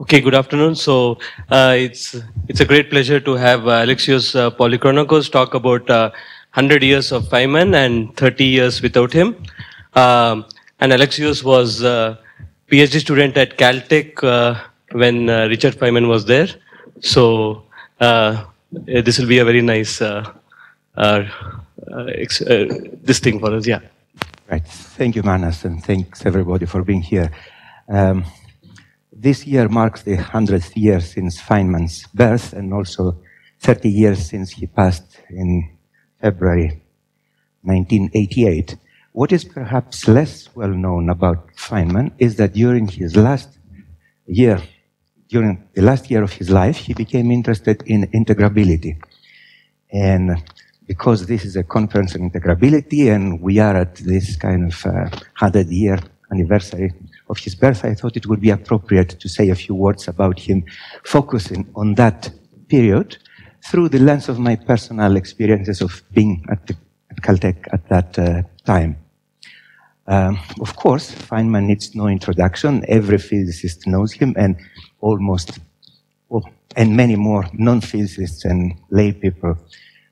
Okay, good afternoon. So uh, it's it's a great pleasure to have uh, Alexios uh, Polychronakos talk about uh, 100 years of Feynman and 30 years without him. Um, and Alexios was a PhD student at Caltech uh, when uh, Richard Feynman was there. So uh, this will be a very nice this thing for us. Yeah. Right. Thank you, Manas, and thanks everybody for being here. Um, this year marks the 100th year since Feynman's birth and also 30 years since he passed in February 1988. What is perhaps less well known about Feynman is that during his last year, during the last year of his life, he became interested in integrability. And because this is a conference on integrability and we are at this kind of uh, 100 year anniversary of his birth, I thought it would be appropriate to say a few words about him, focusing on that period through the lens of my personal experiences of being at, the, at Caltech at that uh, time. Um, of course, Feynman needs no introduction. Every physicist knows him, and almost, well, and many more non-physicists and lay people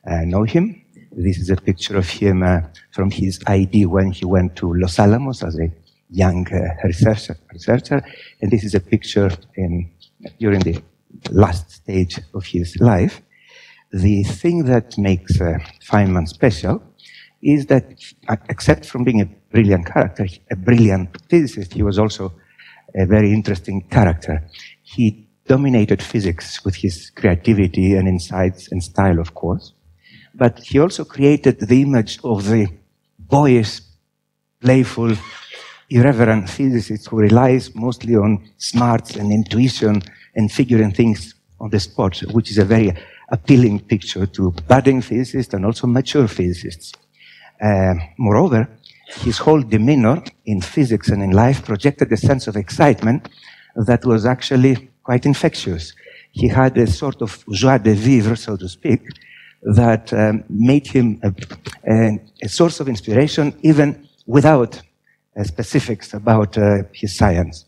uh, know him. This is a picture of him uh, from his ID when he went to Los Alamos as a young uh, researcher, researcher, and this is a picture in, during the last stage of his life. The thing that makes uh, Feynman special is that, uh, except from being a brilliant character, a brilliant physicist, he was also a very interesting character. He dominated physics with his creativity and insights and style, of course. But he also created the image of the boyish, playful, irreverent physicist who relies mostly on smarts and intuition and figuring things on the spot, which is a very appealing picture to budding physicists and also mature physicists. Uh, moreover, his whole demeanor in physics and in life projected a sense of excitement that was actually quite infectious. He had a sort of joie de vivre, so to speak, that um, made him a, a, a, source of inspiration even without specifics about uh, his science.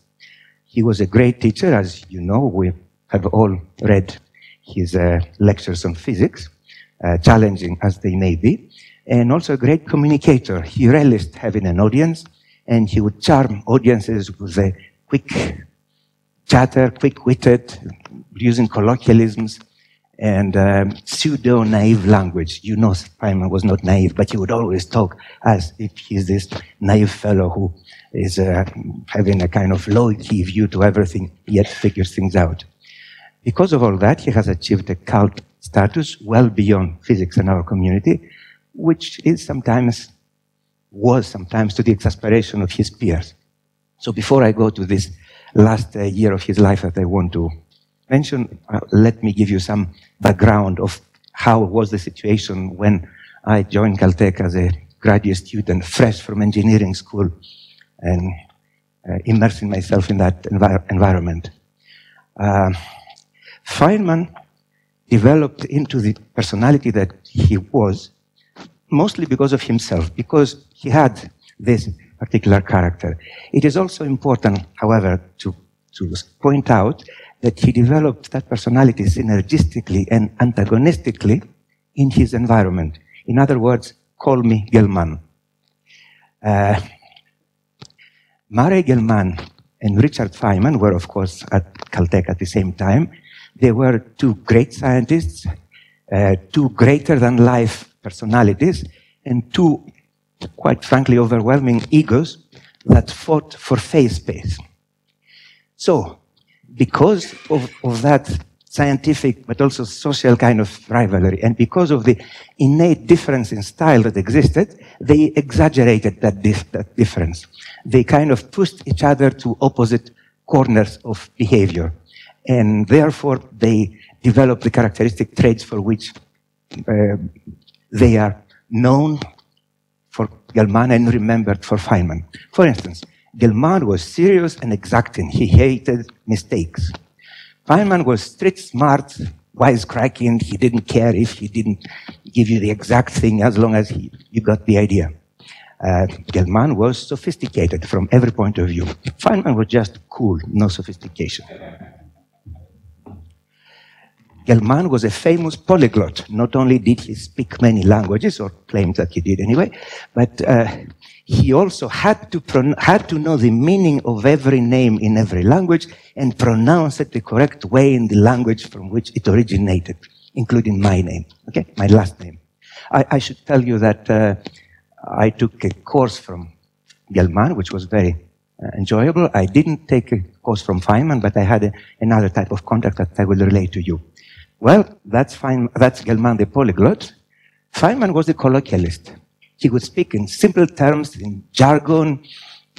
He was a great teacher, as you know. We have all read his uh, lectures on physics, uh, challenging as they may be, and also a great communicator. He relished having an audience, and he would charm audiences with a quick chatter, quick-witted, using colloquialisms, and um, pseudo naive language. You know, Feynman was not naive, but he would always talk as if he's this naive fellow who is uh, having a kind of low key view to everything, yet figures things out. Because of all that, he has achieved a cult status well beyond physics and our community, which is sometimes, was sometimes to the exasperation of his peers. So before I go to this last uh, year of his life that I want to mention, uh, let me give you some background of how was the situation when I joined Caltech as a graduate student, fresh from engineering school, and uh, immersing myself in that envir environment. Uh, Feynman developed into the personality that he was, mostly because of himself, because he had this particular character. It is also important, however, to, to point out that he developed that personality synergistically and antagonistically in his environment. In other words, call me Gell-Mann. Uh, Murray Gell-Mann and Richard Feynman were, of course, at Caltech at the same time. They were two great scientists, uh, two greater than life personalities, and two, quite frankly, overwhelming egos that fought for phase space. So, because of, of that scientific but also social kind of rivalry, and because of the innate difference in style that existed, they exaggerated that, dif that difference. They kind of pushed each other to opposite corners of behavior. And therefore, they developed the characteristic traits for which uh, they are known for Gell-Mann and remembered for Feynman. For instance, Gell-Mann was serious and exacting. He hated mistakes. Feynman was street smart, wisecracking. He didn't care if he didn't give you the exact thing as long as he, you got the idea. Uh, Gell-Mann was sophisticated from every point of view. Feynman was just cool, no sophistication. Gell-Mann was a famous polyglot. Not only did he speak many languages, or claimed that he did anyway, but uh, he also had to, had to know the meaning of every name in every language and pronounce it the correct way in the language from which it originated, including my name, okay, my last name. I, I should tell you that uh, I took a course from Gell-Mann, which was very uh, enjoyable. I didn't take a course from Feynman, but I had a, another type of contact that I will relate to you. Well, that's fine. That's Gell-Mann the polyglot. Feynman was a colloquialist. He would speak in simple terms, in jargon,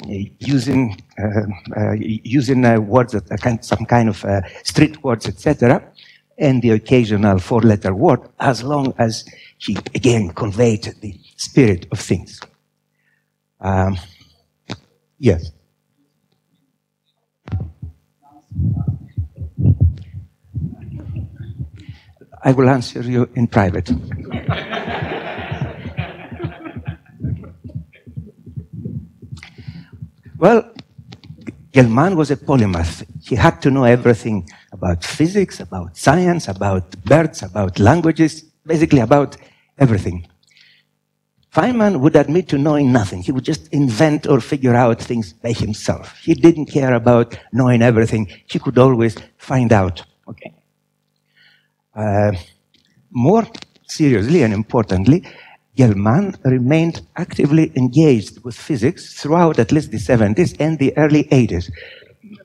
uh, using uh, uh, using uh, words that are kind, some kind of uh, street words, etc., and the occasional four-letter word, as long as he again conveyed the spirit of things. Um, yes. I will answer you in private. well, Gell-Mann was a polymath. He had to know everything about physics, about science, about birds, about languages, basically about everything. Feynman would admit to knowing nothing. He would just invent or figure out things by himself. He didn't care about knowing everything. He could always find out. Okay. Uh, more seriously and importantly, Gell-Mann remained actively engaged with physics throughout at least the 70s and the early 80s.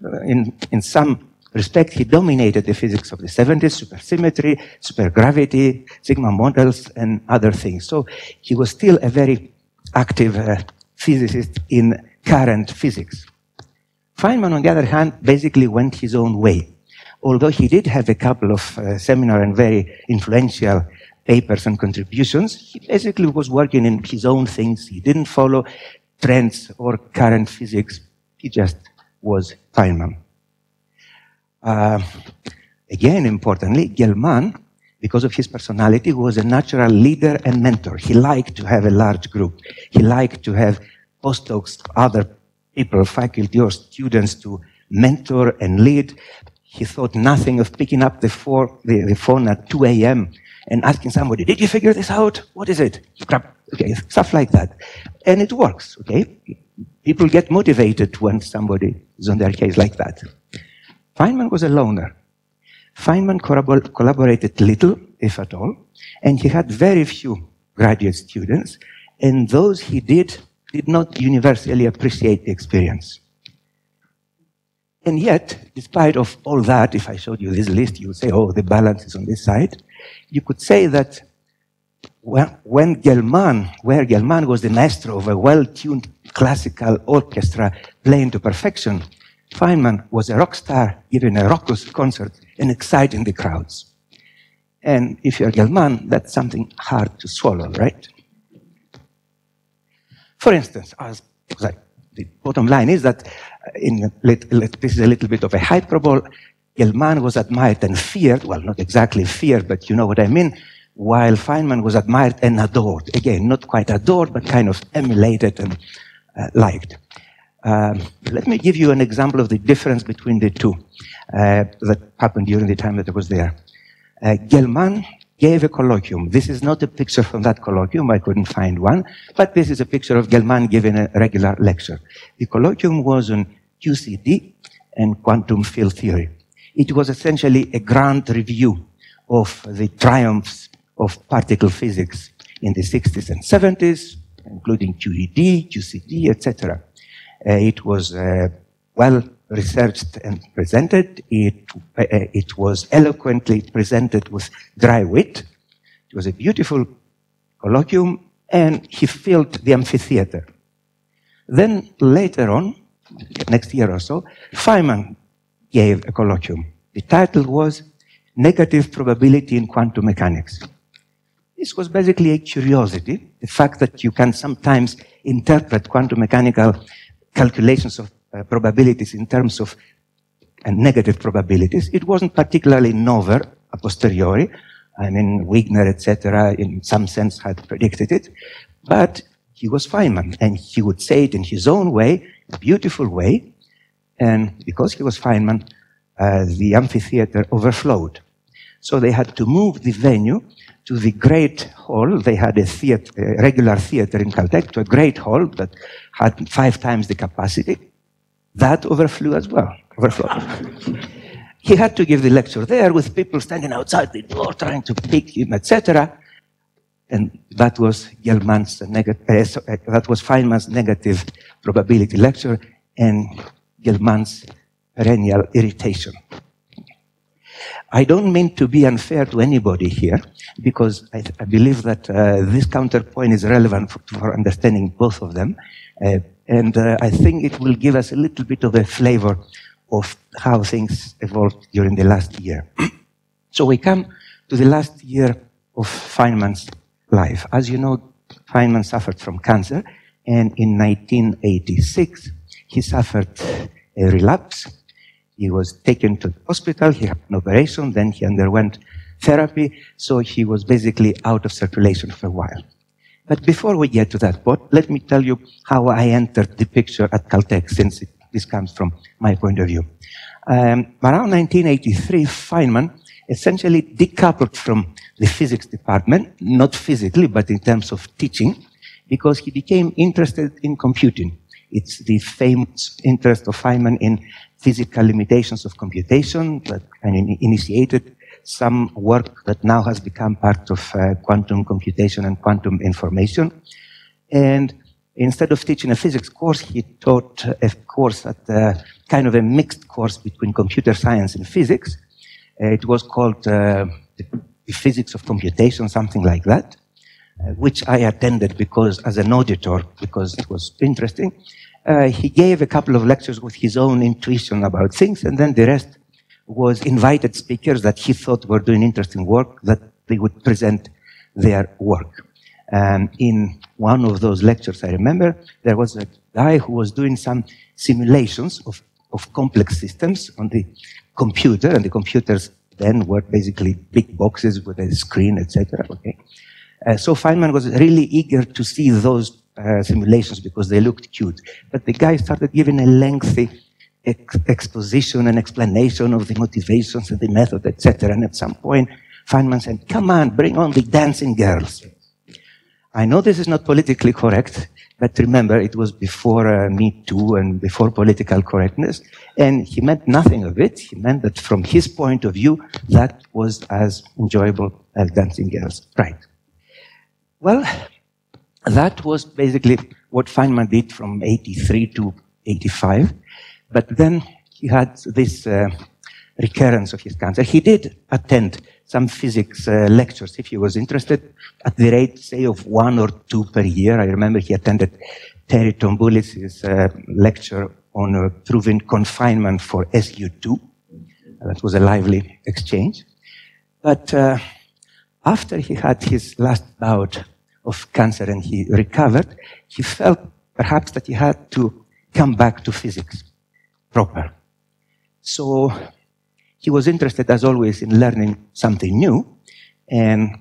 Uh, in, in some respect, he dominated the physics of the 70s, supersymmetry, supergravity, sigma models, and other things. So he was still a very active uh, physicist in current physics. Feynman, on the other hand, basically went his own way although he did have a couple of uh, seminar and very influential papers and contributions, he basically was working in his own things. He didn't follow trends or current physics. He just was Feynman. Uh, again, importantly, Gell-Mann, because of his personality, was a natural leader and mentor. He liked to have a large group. He liked to have postdocs, other people, faculty or students to mentor and lead he thought nothing of picking up the, four, the, the phone at 2 a.m. and asking somebody, did you figure this out? What is it? Okay, stuff like that. And it works, okay? People get motivated when somebody is on their case like that. Feynman was a loner. Feynman collaborated little, if at all, and he had very few graduate students, and those he did did not universally appreciate the experience. And yet, despite of all that, if I showed you this list, you would say, oh, the balance is on this side. You could say that when, when Gell-Mann, where Gell-Mann was the maestro of a well-tuned classical orchestra playing to perfection, Feynman was a rock star giving a raucous concert and exciting the crowds. And if you're Gell-Mann, that's something hard to swallow, right? For instance, as, the bottom line is that in, this is a little bit of a hyperbole. Gell-Mann was admired and feared, well, not exactly feared, but you know what I mean, while Feynman was admired and adored. Again, not quite adored, but kind of emulated and uh, liked. Um, let me give you an example of the difference between the two uh, that happened during the time that I was there. Uh, Gell-Mann gave a colloquium. This is not a picture from that colloquium. I couldn't find one. But this is a picture of Gell-Mann giving a regular lecture. The colloquium was on QCD and quantum field theory. It was essentially a grand review of the triumphs of particle physics in the 60s and 70s, including QED, QCD, etc. Uh, it was uh, well researched and presented. It, uh, it was eloquently presented with dry wit. It was a beautiful colloquium, and he filled the amphitheater. Then later on, next year or so, Feynman gave a colloquium. The title was Negative Probability in Quantum Mechanics. This was basically a curiosity, the fact that you can sometimes interpret quantum mechanical calculations of uh, probabilities in terms of uh, negative probabilities. It wasn't particularly novel a posteriori. I mean, Wigner, etc., in some sense had predicted it. But he was Feynman, and he would say it in his own way, a beautiful way. And because he was Feynman, uh, the amphitheater overflowed. So they had to move the venue to the great hall. They had a, theater, a regular theater in Caltech to a great hall that had five times the capacity. That overflew as well. Overflowed. he had to give the lecture there with people standing outside the door trying to pick him, etc. And that was Gell-Mann's negative, uh, that was Feynman's negative probability lecture and Gell-Mann's perennial irritation. I don't mean to be unfair to anybody here, because I, I believe that uh, this counterpoint is relevant for, for understanding both of them. Uh, and uh, I think it will give us a little bit of a flavor of how things evolved during the last year. so we come to the last year of Feynman's life. As you know, Feynman suffered from cancer, and in 1986, he suffered a relapse. He was taken to the hospital, he had an operation, then he underwent therapy, so he was basically out of circulation for a while. But before we get to that point, let me tell you how I entered the picture at Caltech, since it, this comes from my point of view. Um, around 1983, Feynman essentially decoupled from the physics department, not physically, but in terms of teaching, because he became interested in computing. It's the famous interest of Feynman in physical limitations of computation that kind of initiated some work that now has become part of uh, quantum computation and quantum information. And instead of teaching a physics course, he taught a course at uh, kind of a mixed course between computer science and physics. Uh, it was called uh, the physics of computation, something like that, uh, which I attended because as an auditor, because it was interesting. Uh, he gave a couple of lectures with his own intuition about things, and then the rest was invited speakers that he thought were doing interesting work that they would present their work. And in one of those lectures, I remember there was a guy who was doing some simulations of, of complex systems on the computer, and the computers then were basically big boxes with a screen, etc. Okay, uh, so Feynman was really eager to see those uh, simulations because they looked cute. But the guy started giving a lengthy ex exposition and explanation of the motivations and the method, etc. And at some point, Feynman said, "Come on, bring on the dancing girls." I know this is not politically correct, but remember, it was before uh, Me Too and before political correctness, and he meant nothing of it. He meant that from his point of view, that was as enjoyable as dancing girls. Right. Well, that was basically what Feynman did from 83 to 85. But then he had this uh, recurrence of his cancer. He did attend some physics uh, lectures if he was interested at the rate, say, of one or two per year. I remember he attended Terry Tomboulis' uh, lecture on uh, proving confinement for SU2. That was a lively exchange. But uh, after he had his last bout of cancer and he recovered, he felt perhaps that he had to come back to physics proper. So he was interested, as always, in learning something new, and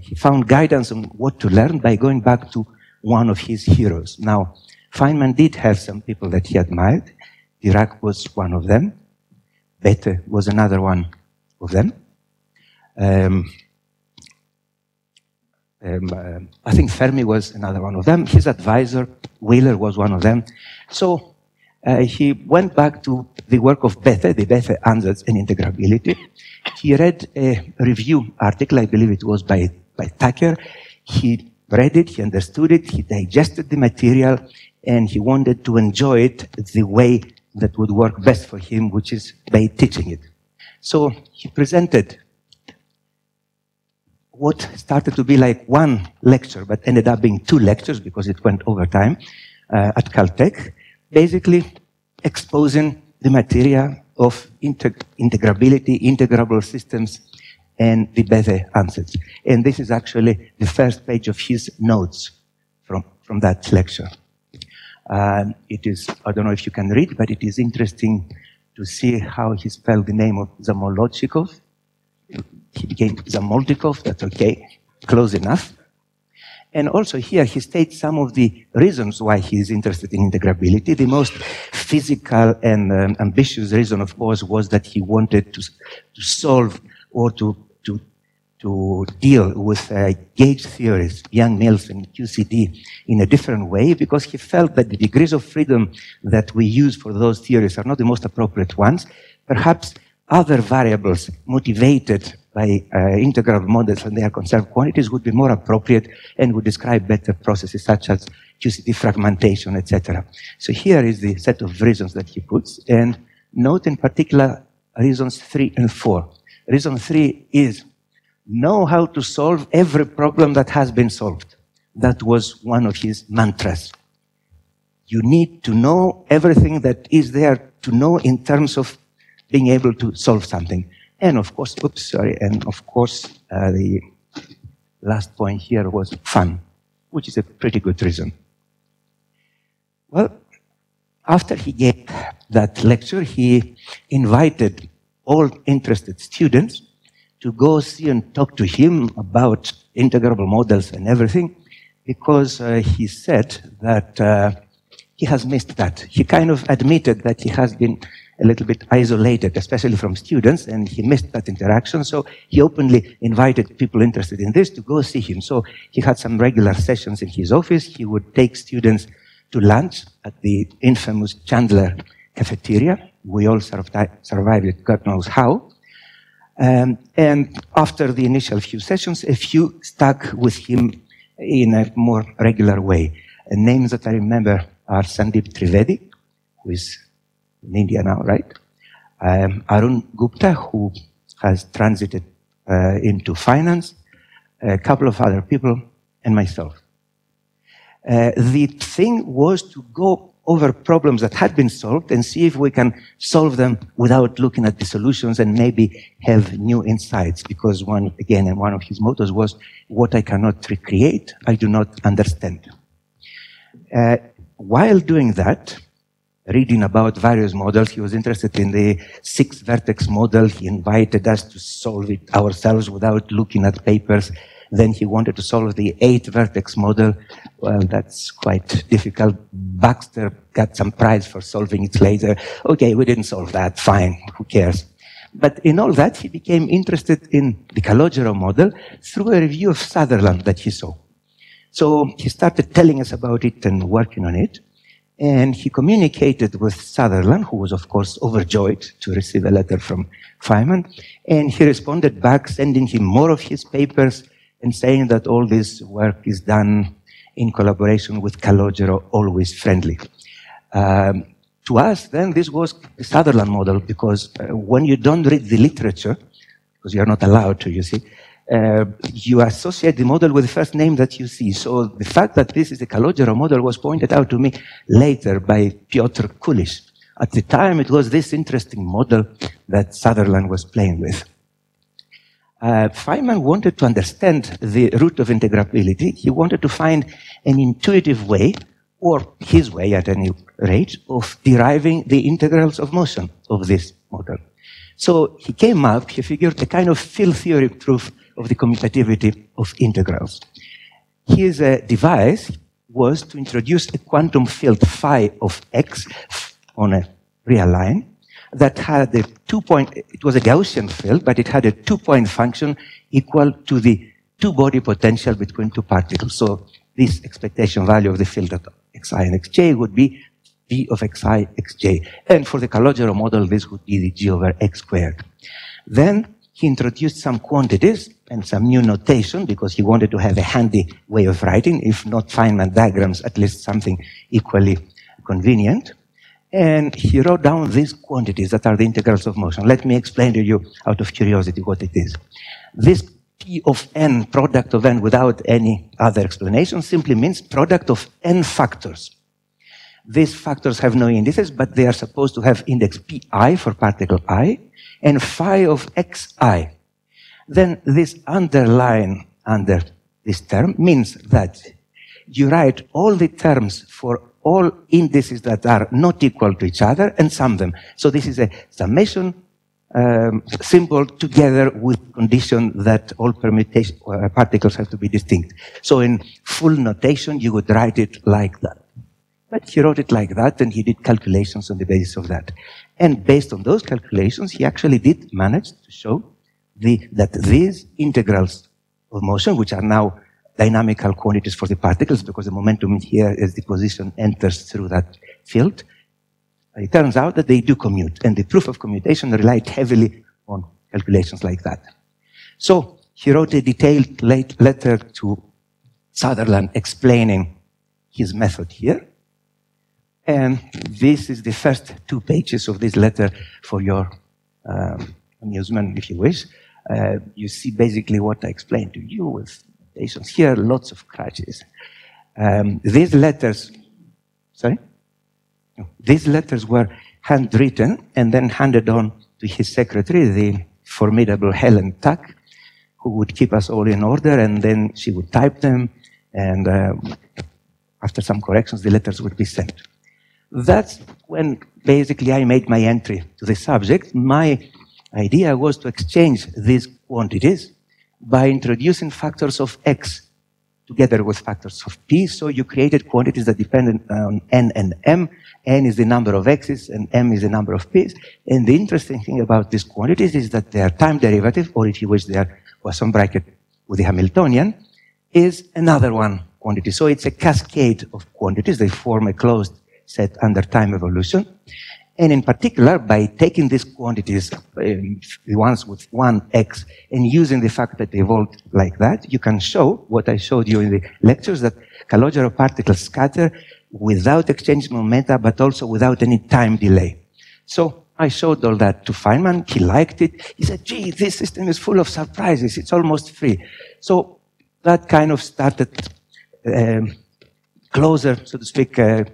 he found guidance on what to learn by going back to one of his heroes. Now, Feynman did have some people that he admired. Dirac was one of them. Bethe was another one of them. Um, um, uh, I think Fermi was another one of them. His advisor, Wheeler, was one of them. So uh, he went back to the work of Bethe, the Bethe ansatz in integrability. He read a review article, I believe it was by, by Thacker. He read it, he understood it, he digested the material, and he wanted to enjoy it the way that would work best for him, which is by teaching it. So he presented what started to be like one lecture, but ended up being two lectures because it went over time uh, at Caltech basically exposing the material of integ integrability, integrable systems, and the Bethe ansatz. And this is actually the first page of his notes from, from that lecture. Um, it is, I don't know if you can read, but it is interesting to see how he spelled the name of Zamolodchikov. He became Zamoltikov, that's okay, close enough. And also here he states some of the reasons why he is interested in integrability. The most physical and um, ambitious reason, of course, was that he wanted to, to solve or to, to, to deal with uh, gauge theories, Yang-Mills and QCD in a different way because he felt that the degrees of freedom that we use for those theories are not the most appropriate ones. Perhaps other variables motivated by uh, integral models and their conserved quantities would be more appropriate and would describe better processes such as QCD fragmentation, etc. So here is the set of reasons that he puts, and note in particular reasons three and four. Reason three is know how to solve every problem that has been solved. That was one of his mantras. You need to know everything that is there to know in terms of being able to solve something. And of course, oops, sorry, and of course, uh, the last point here was fun, which is a pretty good reason. Well, after he gave that lecture, he invited all interested students to go see and talk to him about integrable models and everything, because uh, he said that uh, he has missed that. He kind of admitted that he has been a little bit isolated, especially from students, and he missed that interaction. So he openly invited people interested in this to go see him. So he had some regular sessions in his office. He would take students to lunch at the infamous Chandler cafeteria. We all survived it, God knows how. Um, and after the initial few sessions, a few stuck with him in a more regular way. And names that I remember are Sandeep Trivedi, who is in India now, right? Um, Arun Gupta, who has transited uh, into finance, a couple of other people, and myself. Uh, the thing was to go over problems that had been solved and see if we can solve them without looking at the solutions and maybe have new insights. Because one, again, and one of his mottos was, what I cannot recreate, I do not understand. Uh, while doing that, reading about various models, he was interested in the six vertex model. He invited us to solve it ourselves without looking at papers. Then he wanted to solve the eight vertex model. Well, that's quite difficult. Baxter got some prize for solving it later. Okay, we didn't solve that. Fine. Who cares? But in all that, he became interested in the Calogero model through a review of Sutherland that he saw. So he started telling us about it and working on it. And he communicated with Sutherland, who was, of course, overjoyed to receive a letter from Feynman. And he responded back, sending him more of his papers and saying that all this work is done in collaboration with Calogero, always friendly. Um, to us, then, this was the Sutherland model because uh, when you don't read the literature, because you're not allowed to, you see, uh, you associate the model with the first name that you see. So the fact that this is the Calogero model was pointed out to me later by Piotr Kulish. At the time, it was this interesting model that Sutherland was playing with uh, Feynman wanted to understand the root of integrability. He wanted to find an intuitive way, or his way at any rate, of deriving the integrals of motion of this model. So he came up, he figured a kind of field theory proof of the commutativity of integrals. His uh, device was to introduce a quantum field phi of x on a real line, that had a two point, it was a Gaussian field, but it had a two point function equal to the two body potential between two particles. So this expectation value of the field of xi and xj would be v of xi xj. And for the Calogero model, this would be the g over x squared. Then he introduced some quantities and some new notation because he wanted to have a handy way of writing, if not Feynman diagrams, at least something equally convenient. And he wrote down these quantities that are the integrals of motion. Let me explain to you out of curiosity what it is. This P of n, product of n without any other explanation, simply means product of n factors. These factors have no indices, but they are supposed to have index pi for particle i and phi of xi. Then this underline under this term means that you write all the terms for all indices that are not equal to each other and sum them. So this is a summation um, symbol together with condition that all permutation uh, particles have to be distinct. So in full notation, you would write it like that. But he wrote it like that and he did calculations on the basis of that. And based on those calculations, he actually did manage to show the, that these integrals of motion, which are now dynamical quantities for the particles because the momentum here as the position enters through that field, it turns out that they do commute. And the proof of commutation relied heavily on calculations like that. So he wrote a detailed letter to Sutherland explaining his method here. And this is the first two pages of this letter for your um, amusement, if you wish. Uh, you see basically what I explained to you with patients here, lots of crutches. Um, these letters, sorry? These letters were handwritten and then handed on to his secretary, the formidable Helen Tuck, who would keep us all in order, and then she would type them, and uh, after some corrections, the letters would be sent. That's when basically I made my entry to the subject. My idea was to exchange these quantities by introducing factors of x together with factors of p. So you created quantities that depend on n and m. n is the number of x's and m is the number of p's. And the interesting thing about these quantities is that their time derivative, or if you wish, their Poisson bracket with the Hamiltonian, is another one quantity. So it's a cascade of quantities. They form a closed set under time evolution. And in particular, by taking these quantities, um, the ones with one x, and using the fact that they evolved like that, you can show what I showed you in the lectures, that Calogero particles scatter without exchanging momenta, but also without any time delay. So I showed all that to Feynman. He liked it. He said, gee, this system is full of surprises. It's almost free. So that kind of started um, closer, so to speak, uh,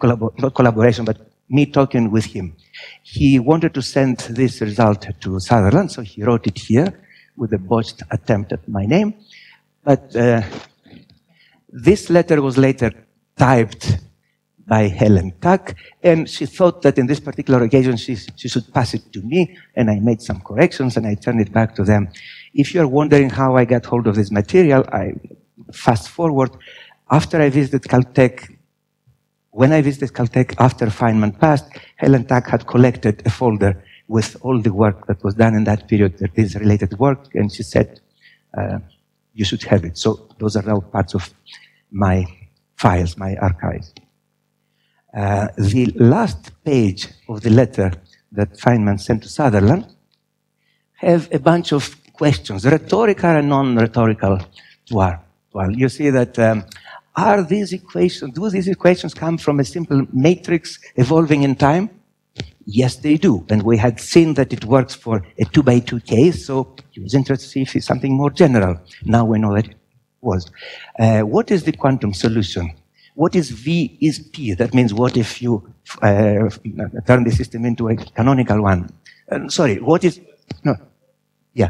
collabor not collaboration, but me talking with him. He wanted to send this result to Sutherland, so he wrote it here with a botched attempt at my name. But uh, this letter was later typed by Helen Tuck, and she thought that in this particular occasion she, she should pass it to me, and I made some corrections and I turned it back to them. If you're wondering how I got hold of this material, I fast forward. After I visited Caltech, when I visited Caltech after Feynman passed, Helen Tuck had collected a folder with all the work that was done in that period, that is related work, and she said, uh, you should have it. So those are now parts of my files, my archives. Uh, the last page of the letter that Feynman sent to Sutherland have a bunch of questions, rhetorical and non-rhetorical. Well, you see that um, are these equations, do these equations come from a simple matrix evolving in time? Yes, they do. And we had seen that it works for a two by two case, so he was interested to see if it's something more general. Now we know that it was. Uh, what is the quantum solution? What is V is P? That means what if you uh, turn the system into a canonical one? Uh, sorry, what is, no, yeah.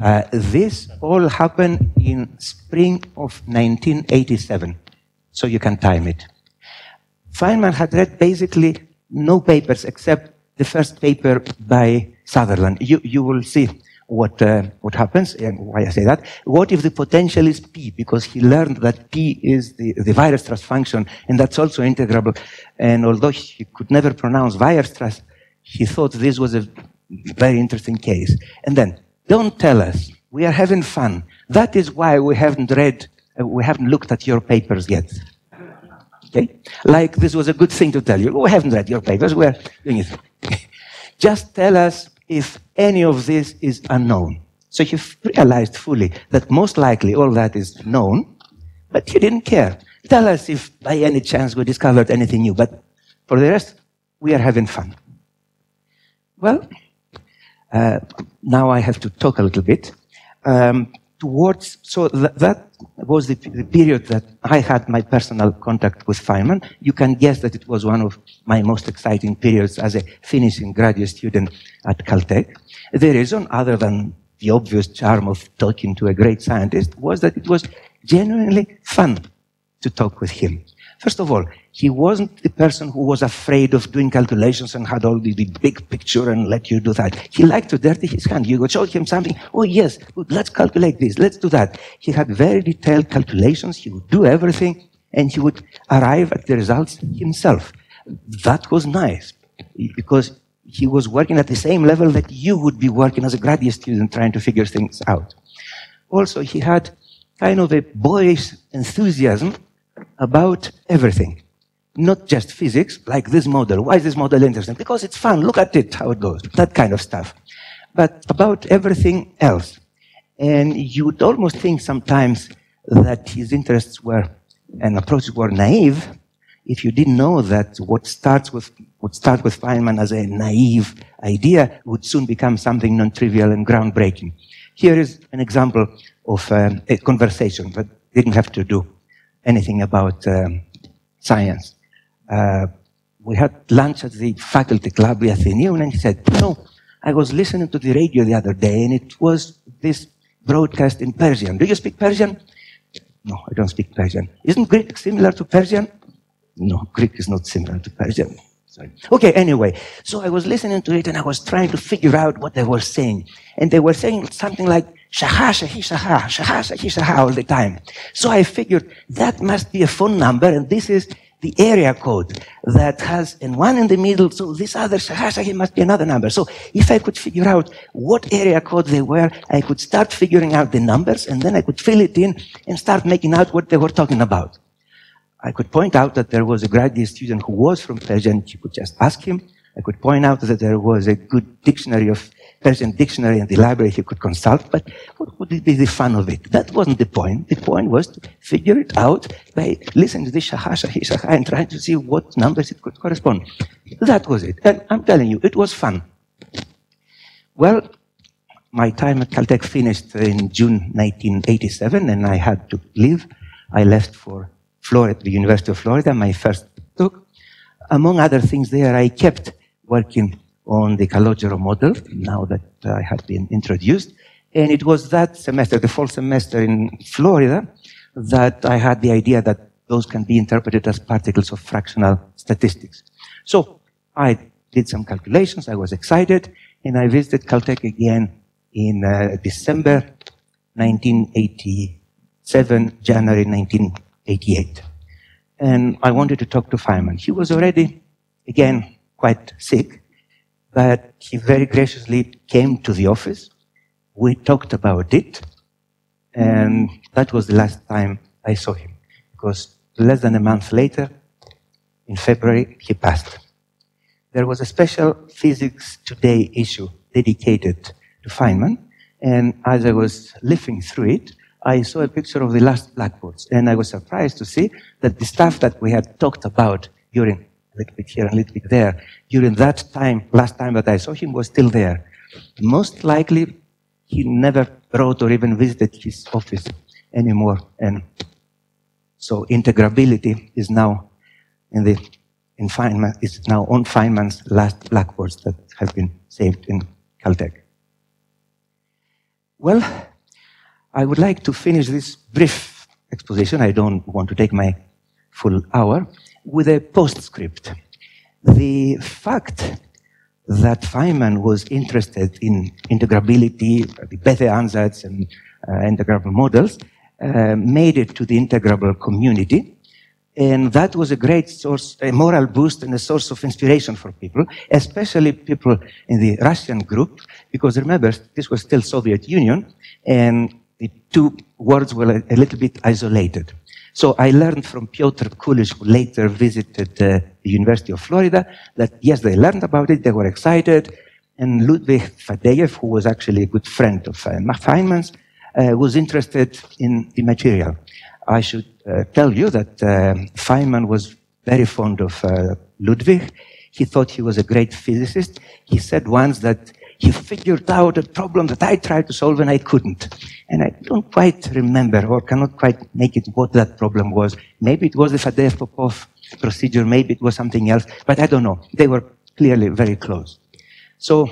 Uh, this all happened in spring of 1987, so you can time it. Feynman had read basically no papers except the first paper by Sutherland. You, you will see what, uh, what happens and why I say that. What if the potential is P? Because he learned that P is the, the Weierstrass function and that's also integrable. And although he could never pronounce Weierstrass, he thought this was a very interesting case. And then don't tell us. We are having fun. That is why we haven't read, uh, we haven't looked at your papers yet. Okay? Like this was a good thing to tell you. We haven't read your papers. We're doing it. Just tell us if any of this is unknown. So you realized fully that most likely all that is known, but you didn't care. Tell us if by any chance we discovered anything new. But for the rest, we are having fun. Well, uh, now I have to talk a little bit. Um, towards, so th that was the, the, period that I had my personal contact with Feynman. You can guess that it was one of my most exciting periods as a finishing graduate student at Caltech. The reason, other than the obvious charm of talking to a great scientist, was that it was genuinely fun to talk with him. First of all, he wasn't the person who was afraid of doing calculations and had all the, the big picture and let you do that. He liked to dirty his hand. You would show him something. Oh, yes, let's calculate this. Let's do that. He had very detailed calculations. He would do everything and he would arrive at the results himself. that was nice because he was working at the same level that you would be working as a graduate student trying to figure things out. Also, he had kind of a boyish enthusiasm about everything. Not just physics, like this model. Why is this model interesting? Because it's fun. Look at it, how it goes. That kind of stuff. But about everything else. And you would almost think sometimes that his interests were and approaches were naive if you didn't know that what starts with would start with Feynman as a naive idea would soon become something non-trivial and groundbreaking. Here is an example of um, a conversation that didn't have to do anything about um, science. Uh, we had lunch at the faculty club, the Athenaeum, and he said, no, I was listening to the radio the other day, and it was this broadcast in Persian. Do you speak Persian? No, I don't speak Persian. Isn't Greek similar to Persian? No, Greek is not similar to Persian. Sorry. Okay, anyway, so I was listening to it and I was trying to figure out what they were saying. And they were saying something like, shaha, shahi, shaha, shaha, shahi, shaha all the time. So I figured that must be a phone number and this is the area code that has and one in the middle. So this other shaha, shahi must be another number. So if I could figure out what area code they were, I could start figuring out the numbers and then I could fill it in and start making out what they were talking about. I could point out that there was a graduate student who was from Persia and you could just ask him. I could point out that there was a good dictionary of Persian dictionary in the library he could consult, but what would be the fun of it? That wasn't the point. The point was to figure it out by listening to the shaha, shahi, shaha, and trying to see what numbers it could correspond. That was it. And I'm telling you, it was fun. Well, my time at Caltech finished in June 1987, and I had to leave. I left for Florida, the University of Florida, my first talk. Among other things there, I kept working on the Calogero model, now that I had been introduced. And it was that semester, the fall semester in Florida, that I had the idea that those can be interpreted as particles of fractional statistics. So I did some calculations, I was excited, and I visited Caltech again in uh, December 1987, January 1988. And I wanted to talk to Feynman. He was already, again, quite sick, but he very graciously came to the office. We talked about it, and that was the last time I saw him, because less than a month later, in February, he passed. There was a special Physics Today issue dedicated to Feynman, and as I was leafing through it, I saw a picture of the last blackboards, and I was surprised to see that the stuff that we had talked about during little bit here a little bit there. During that time, last time that I saw him was still there. Most likely, he never wrote or even visited his office anymore. And so integrability is now in the in Feynman, is now on Feynman's last blackboards that have been saved in Caltech. Well, I would like to finish this brief exposition. I don't want to take my full hour with a postscript. The fact that Feynman was interested in integrability, the Bethe ansatz and uh, integrable models, uh, made it to the integrable community. And that was a great source, a moral boost and a source of inspiration for people, especially people in the Russian group, because remember, this was still Soviet Union, and the two worlds were a, a little bit isolated. So I learned from Piotr Kulish, who later visited uh, the University of Florida, that yes, they learned about it, they were excited, and Ludwig Faddeev, who was actually a good friend of uh, Feynman's, uh, was interested in the material. I should uh, tell you that uh, Feynman was very fond of uh, Ludwig. He thought he was a great physicist. He said once that he figured out a problem that I tried to solve and I couldn't. And I don't quite remember or cannot quite make it what that problem was. Maybe it was the Faddeev-Popov procedure, maybe it was something else, but I don't know. They were clearly very close. So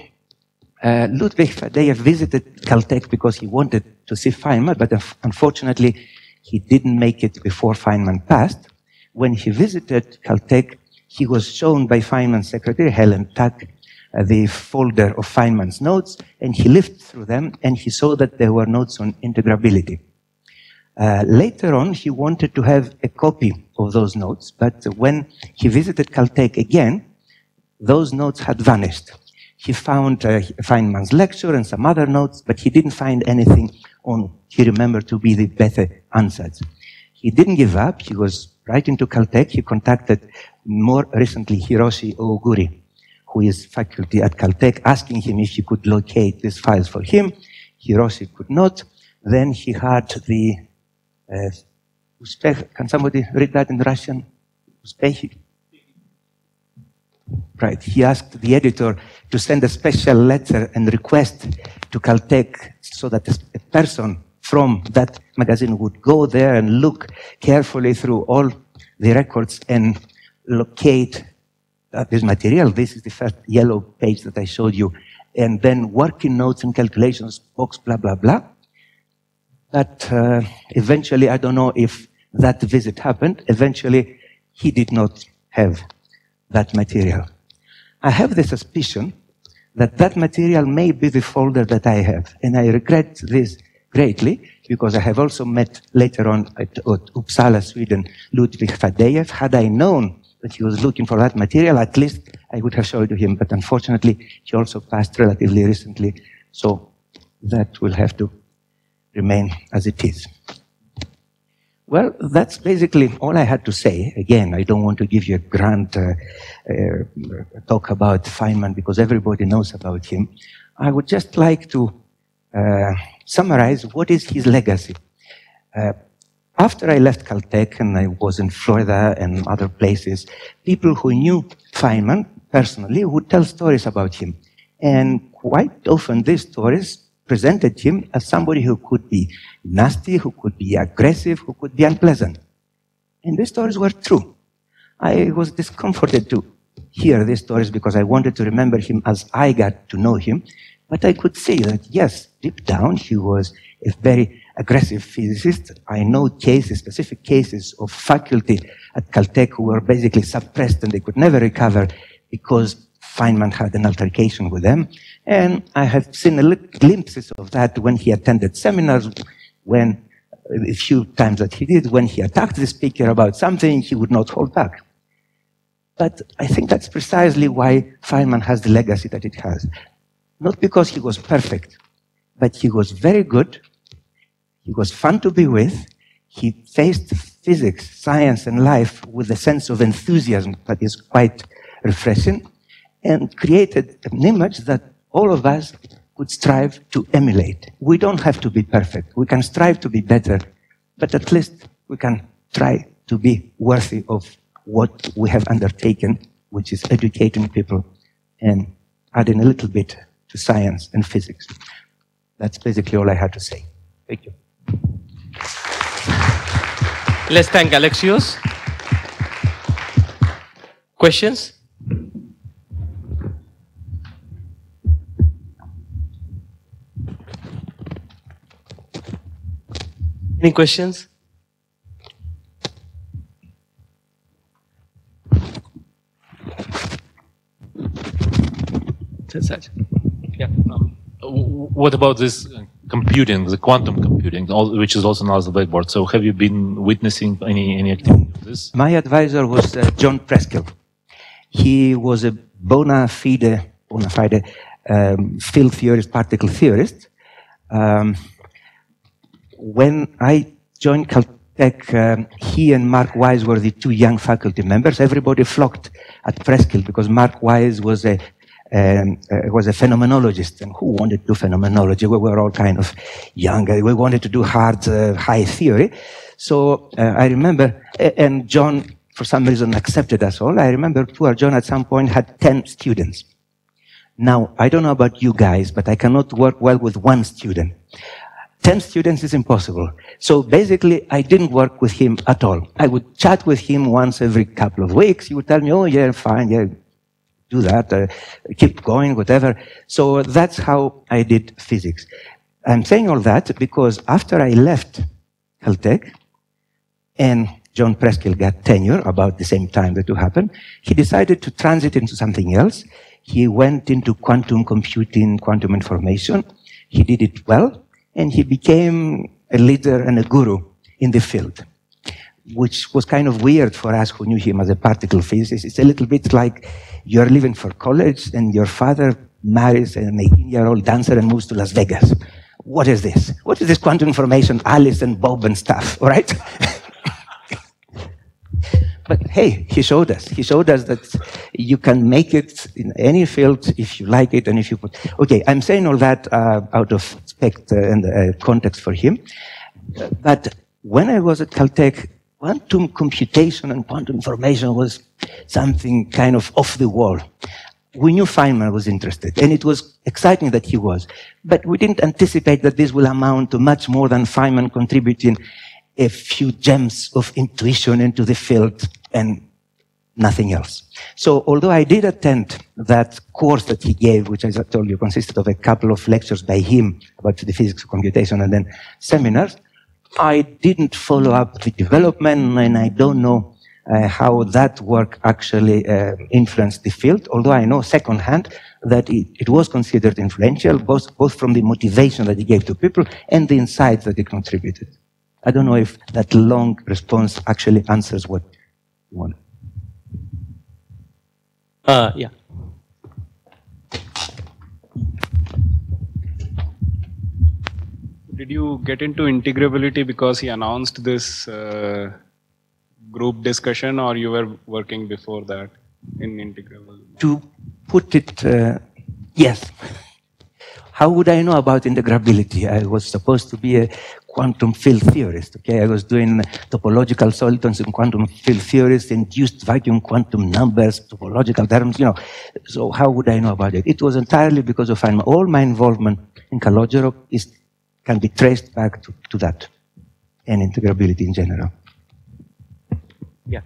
uh, Ludwig Faddeev visited Caltech because he wanted to see Feynman, but unfortunately he didn't make it before Feynman passed. When he visited Caltech, he was shown by Feynman's secretary, Helen Tuck, uh, the folder of Feynman's notes, and he lived through them, and he saw that there were notes on integrability. Uh, later on, he wanted to have a copy of those notes, but when he visited Caltech again, those notes had vanished. He found uh, Feynman's lecture and some other notes, but he didn't find anything on he remembered to be the Bethe ansatz. He didn't give up. He was right into Caltech. He contacted more recently Hirosi Ooguri, who is faculty at Caltech, asking him if he could locate these files for him. Hirosi could not. Then he had the uh, can somebody read that in Russian? Right. He asked the editor to send a special letter and request to Caltech so that a person from that magazine would go there and look carefully through all the records and locate uh, this material. This is the first yellow page that I showed you. And then working notes and calculations, box, blah, blah, blah. But uh, eventually, I don't know if that visit happened. Eventually, he did not have that material. I have the suspicion that that material may be the folder that I have. And I regret this greatly because I have also met later on at, at Uppsala, Sweden, Ludvig Faddeev. Had I known he was looking for that material, at least I would have showed it to him. But unfortunately, he also passed relatively recently. So that will have to remain as it is. Well, that's basically all I had to say. Again, I don't want to give you a grand uh, uh, talk about Feynman because everybody knows about him. I would just like to uh, summarize what is his legacy. After I left Caltech and I was in Florida and other places, people who knew Feynman personally would tell stories about him. And quite often these stories presented him as somebody who could be nasty, who could be aggressive, who could be unpleasant. And these stories were true. I was discomforted to hear these stories because I wanted to remember him as I got to know him. But I could see that, yes, deep down, he was a very aggressive physicists. I know cases, specific cases of faculty at Caltech who were basically suppressed and they could never recover because Feynman had an altercation with them. And I have seen glimpses of that when he attended seminars, when a few times that he did, when he attacked the speaker about something, he would not hold back. But I think that's precisely why Feynman has the legacy that it has. Not because he was perfect, but he was very good. He was fun to be with. He faced physics, science, and life with a sense of enthusiasm that is quite refreshing and created an image that all of us could strive to emulate. We don't have to be perfect. We can strive to be better, but at least we can try to be worthy of what we have undertaken, which is educating people and adding a little bit to science and physics. That's basically all I had to say. Thank you. Let's thank Alexios. Questions? Any questions? Yeah. Um, what about this uh, computing, the quantum computing, which is also as the blackboard? So, have you been witnessing any any activity of this? My advisor was uh, John Preskill. He was a bona fide, bona fide um, field theorist, particle theorist. Um, when I joined Caltech, um, he and Mark Wise were the two young faculty members. Everybody flocked at Preskill because Mark Wise was a um, uh, was a phenomenologist, and who wanted to do phenomenology? We were all kind of young. We wanted to do hard, uh, high theory. So uh, I remember, and John, for some reason, accepted us all. I remember poor John at some point had 10 students. Now, I don't know about you guys, but I cannot work well with one student. 10 students is impossible. So basically, I didn't work with him at all. I would chat with him once every couple of weeks. He would tell me, oh, yeah, fine, yeah, do that, uh, keep going, whatever. So that's how I did physics. I'm saying all that because after I left Caltech and John Preskill got tenure about the same time that it happened, he decided to transit into something else. He went into quantum computing, quantum information. He did it well and he became a leader and a guru in the field. Which was kind of weird for us who knew him as a particle physicist. It's a little bit like you're leaving for college and your father marries an 18 year old dancer and moves to Las Vegas. What is this? What is this quantum information, Alice and Bob and stuff, all right? but hey, he showed us. He showed us that you can make it in any field if you like it and if you put. Okay, I'm saying all that uh, out of respect uh, and uh, context for him. But when I was at Caltech, quantum computation and quantum information was something kind of off the wall. We knew Feynman was interested, and it was exciting that he was. But we didn't anticipate that this will amount to much more than Feynman contributing a few gems of intuition into the field and nothing else. So although I did attend that course that he gave, which as I told you consisted of a couple of lectures by him about the physics of computation and then seminars, I didn't follow up the development and I don't know uh, how that work actually uh, influenced the field, although I know secondhand that it, it, was considered influential, both, both from the motivation that it gave to people and the insights that it contributed. I don't know if that long response actually answers what you want. Uh, yeah. Did you get into integrability because he announced this uh, group discussion or you were working before that in integrability? To put it, uh, yes. How would I know about integrability? I was supposed to be a quantum field theorist. Okay, I was doing topological solitons in quantum field theories, induced vacuum quantum numbers, topological terms. You know, so how would I know about it? It was entirely because of. All my involvement in Calogero is can be traced back to, to that and integrability in general. Yeah.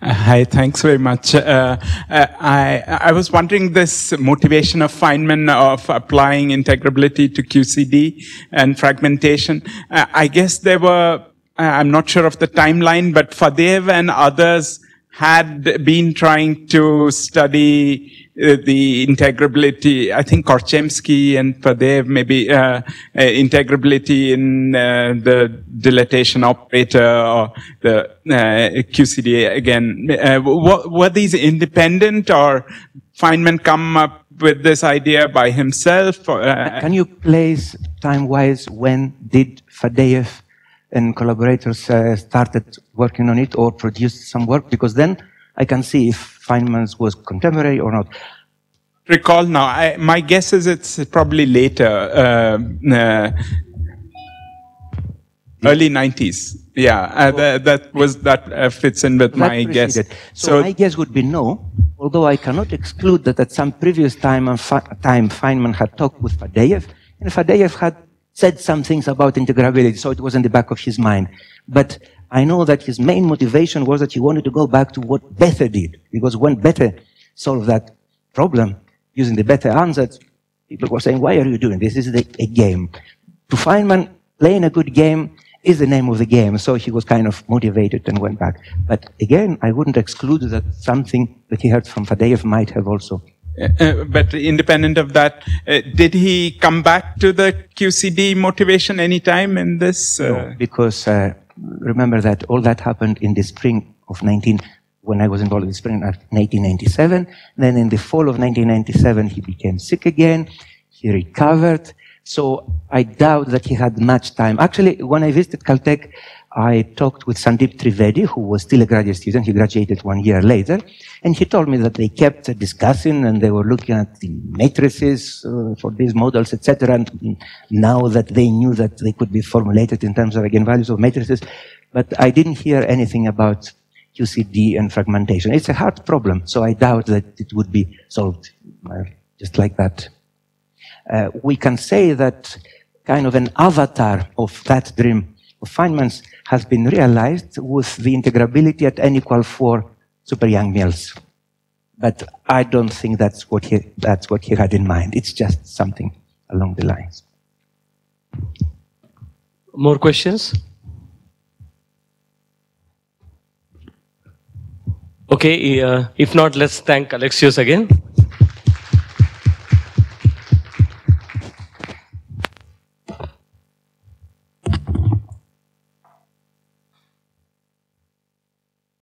Uh, hi, thanks very much. Uh, uh, I, I was wondering this motivation of Feynman of applying integrability to QCD and fragmentation. Uh, I guess there were, I'm not sure of the timeline, but Faddeev and others had been trying to study the integrability, I think Korchemsky and Faddeev maybe uh, uh, integrability in uh, the dilatation operator or the uh, QCD again. Uh, were these independent or Feynman come up with this idea by himself? Or, Can you place time-wise when did Faddeev and collaborators started working on it or produced some work? Because then I can see if Feynman's was contemporary or not. Recall now. I, my guess is it's probably later, uh, uh, early 90s. Yeah, uh, that, that, was that uh, fits in with my guess. So, so, my guess would be no. Although I cannot exclude that at some previous time, time Feynman had talked with Faddeev, and Faddeev had said some things about integrability, so it was in the back of his mind. But I know that his main motivation was that he wanted to go back to what Bethe did, because when Bethe solved that problem using the Bethe ansatz, people were saying, why are you doing this? This is a, a game. To Feynman, playing a good game is the name of the game. So he was kind of motivated and went back. But again, I wouldn't exclude that something that he heard from Faddeev might have also uh, uh, but independent of that, uh, did he come back to the QCD motivation anytime in this? Uh... No, because uh, remember that all that happened in the spring of 19, when I was involved in the spring of 1997. Then in the fall of 1997, he became sick again. He recovered. So I doubt that he had much time. Actually, when I visited Caltech, I talked with Sandeep Trivedi, who was still a graduate student. He graduated one year later. And he told me that they kept discussing and they were looking at the matrices uh, for these models, etc. And now that they knew that they could be formulated in terms of eigenvalues of matrices, but I didn't hear anything about QCD and fragmentation. It's a hard problem, so I doubt that it would be solved uh, just like that. Uh, we can say that kind of an avatar of that dream Feynman's has been realized with the integrability at n equal 4 super Yang-Mills. But I don't think that's what he, that's what he had in mind. It's just something along the lines. More questions? Okay, uh, if not, let's thank Alexios again.